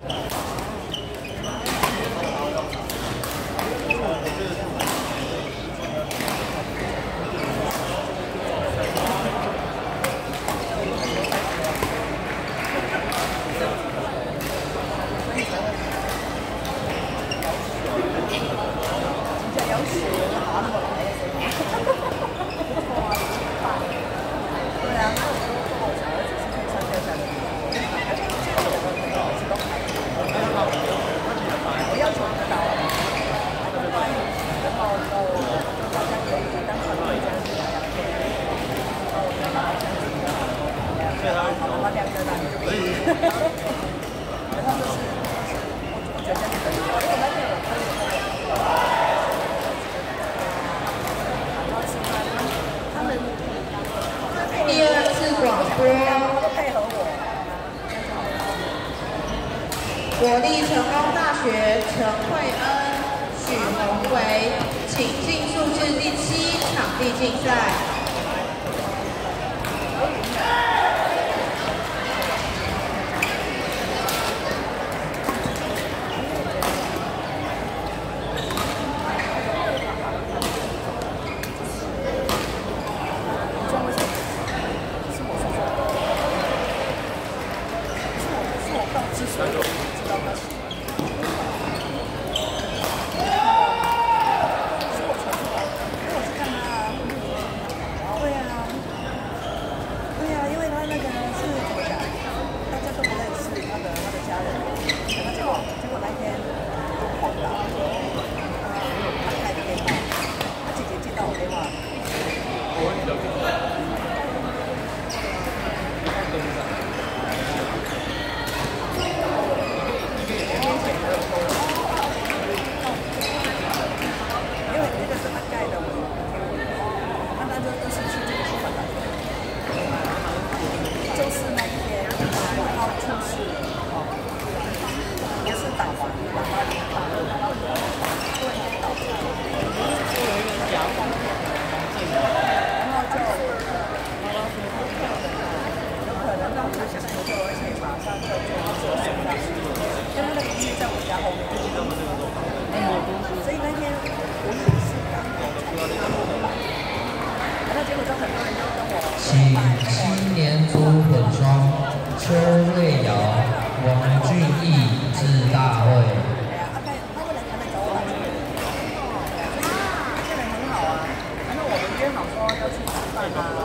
国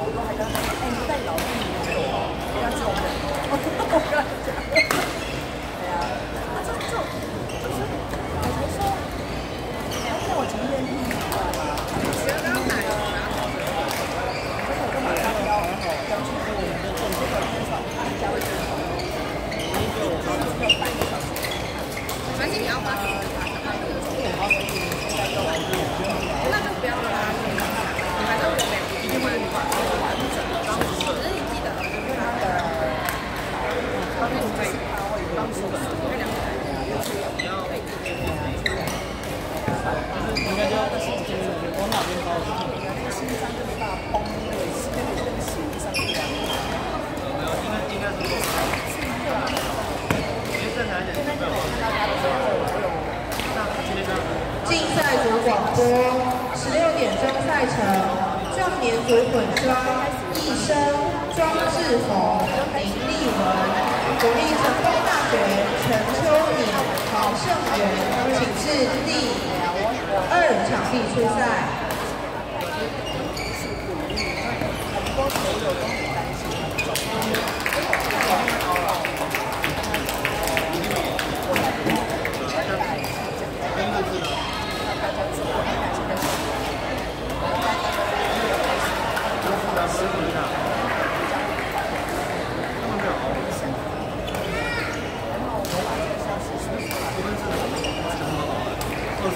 我都还在广播，十六点钟赛程，壮年组混双，一生庄志宏、林立文，国立成功大学陈秋颖、陶胜元，请至第二场地出赛。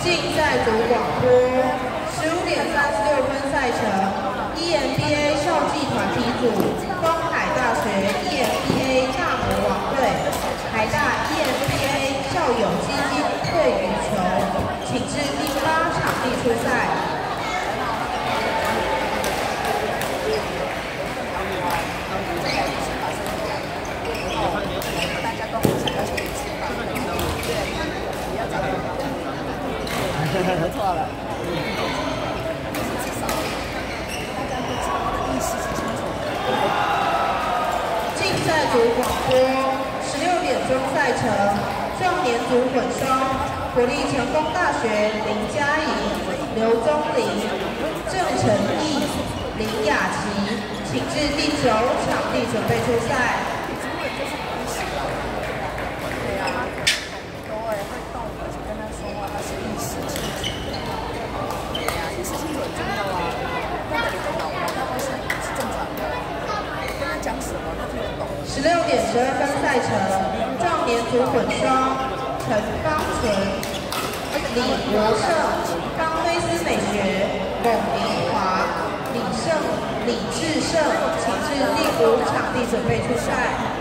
竞赛组广播，十五点三十六分赛程，EMBA 校际团体组，竞赛组广播，十六点钟赛程，少年组混双，国立成功大学林佳怡、刘宗林、郑晨毅、林雅琪，请至第九场地准备出赛。点十二分赛程，壮年组混双，陈方纯、李国胜、方菲斯美学、董明华、李胜、李志胜，请至第五场地准备出赛。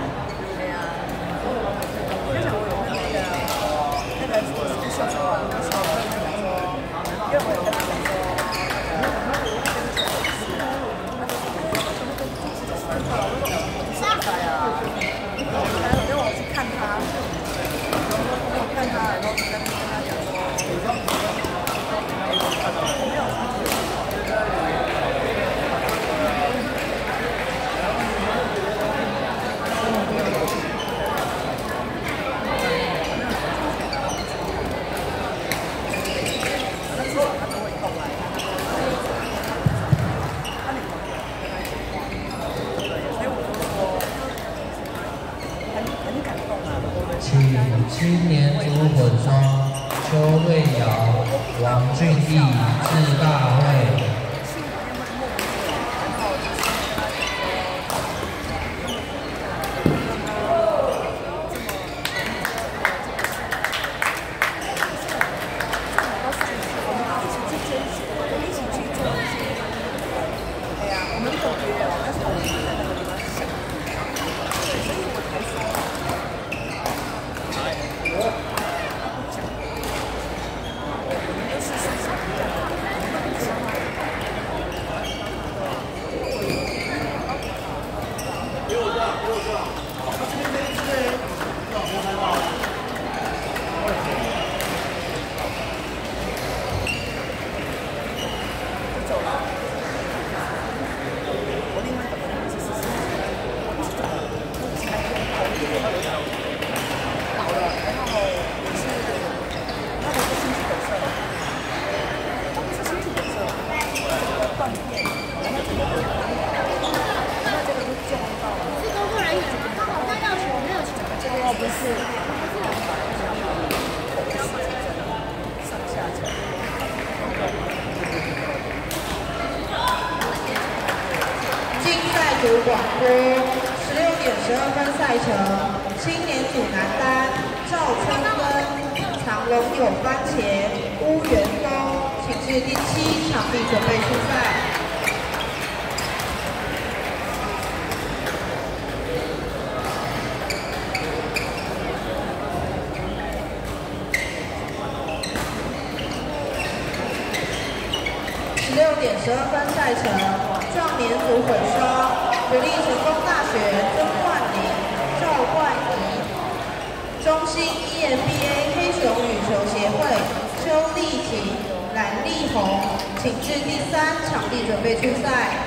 组广播，十六点十二分赛程，青年组男单，赵春根、长隆有番茄、乌元峰，请至第七场地准备出赛。十六点十二分赛程，年组混双。国立成功大学曾焕玲、赵冠仪，中心 EMBA 黑熊羽球协会邱丽婷、蓝丽红，请至第三场地准备出赛。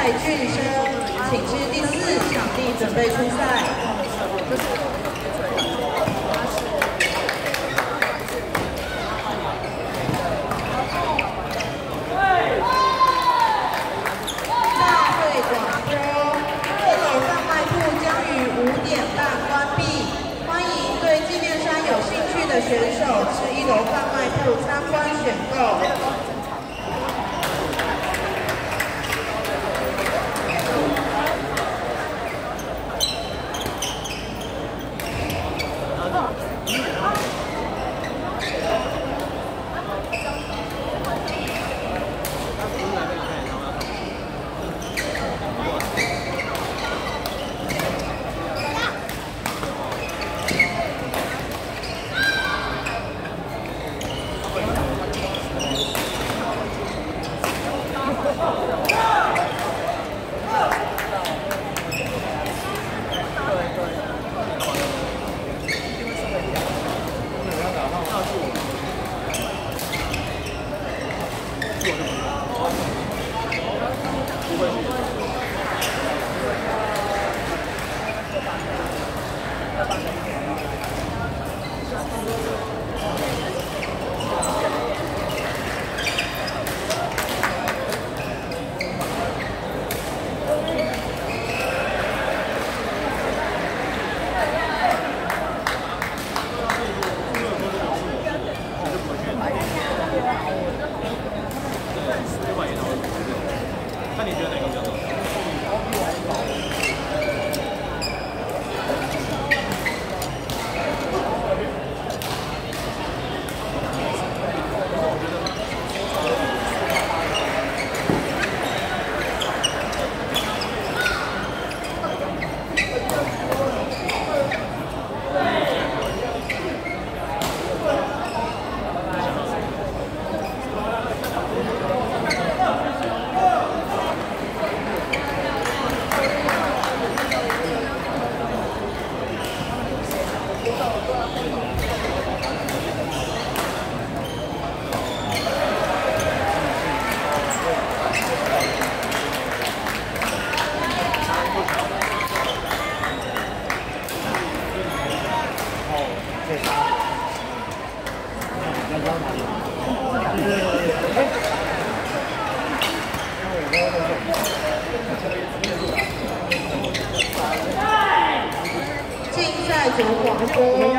蔡俊生，请至第四场地准备出赛。大会广播，一楼贩卖部将于五点半关闭，欢迎对纪念衫有兴趣的选手至一楼贩卖部参观选购。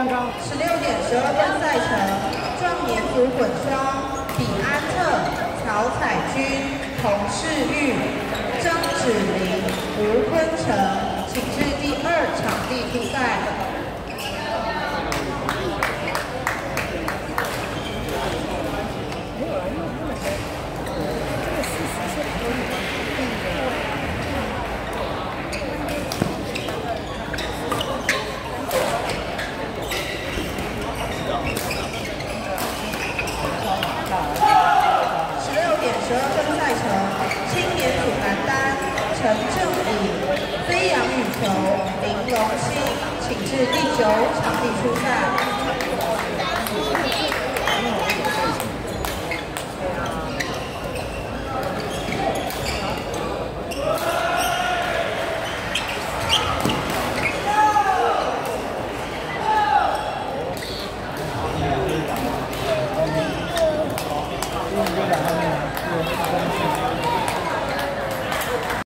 十六点十二分赛程，壮年组混双，比安特、曹彩君、童世玉、张芷玲、吴坤成，请至第二场地出赛。陈正宇、飞扬羽球、林荣清，请至第九场地出赛。